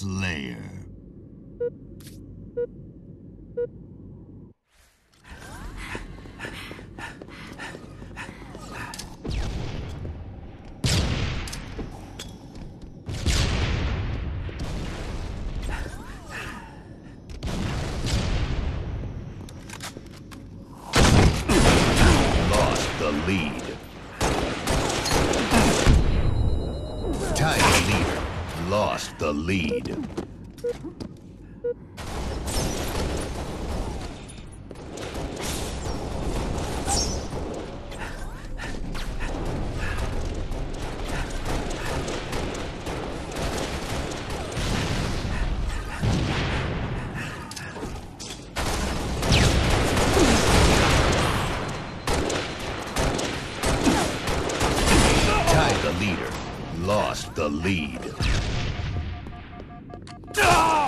Slayer. Lost the lead. Tied leader. Lost the lead. Leader. Lost the lead. Revenge.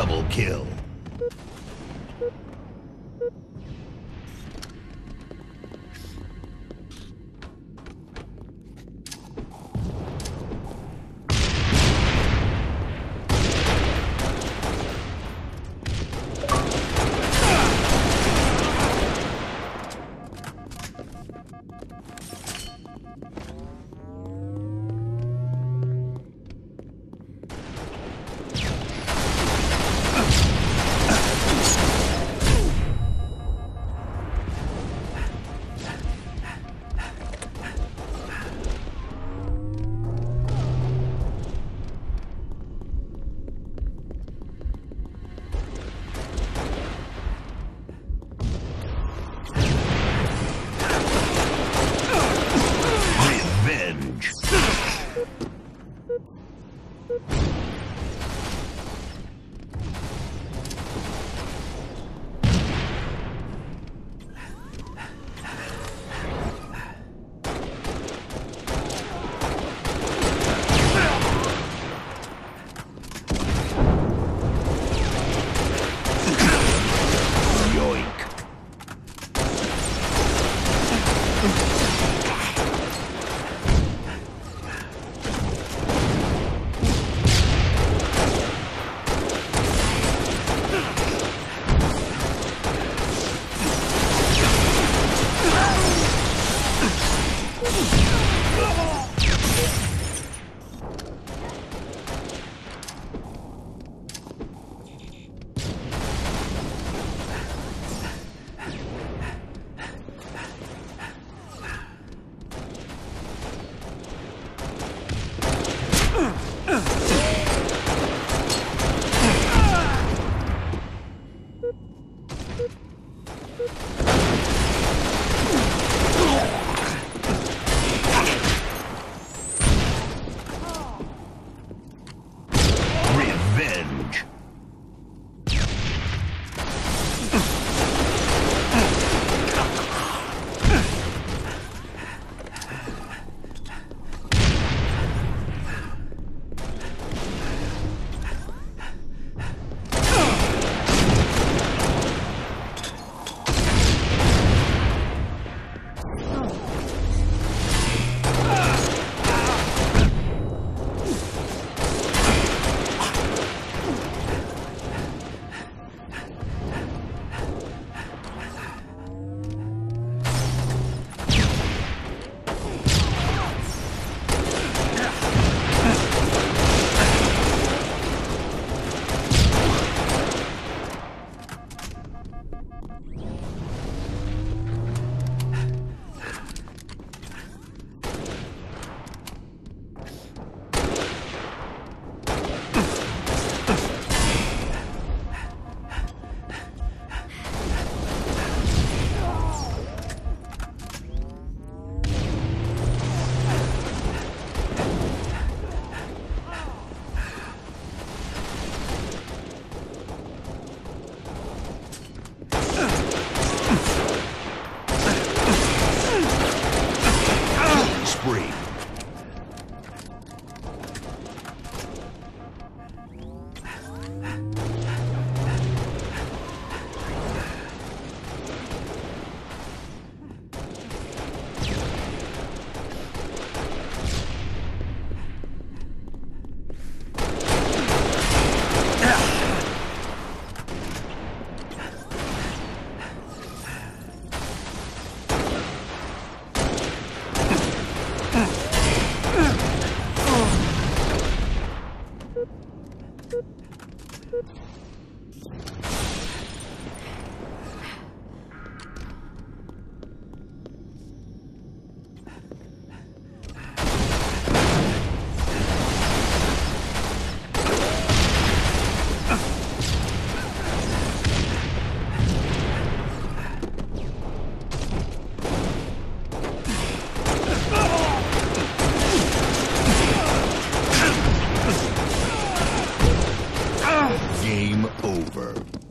Double kill. あ! over.